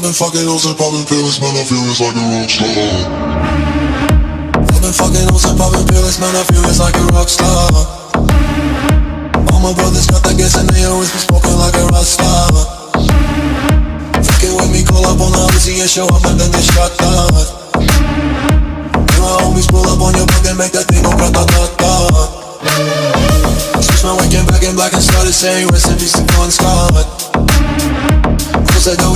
I've been fucking hoes and popping pills, man, I feel it's like a rock star. I've been fucking hoes and popping pills, man, I feel it's like a rock star. All my brothers got that gas and they always be smoking like a rock star. Fucking with me, call up on the Uzi and show up and then they shot that. And my homies pull up on your block and make that thing go grata-ta-ta. Switch my waking back in black and started saying rest in peace to Con Scott. Cause I know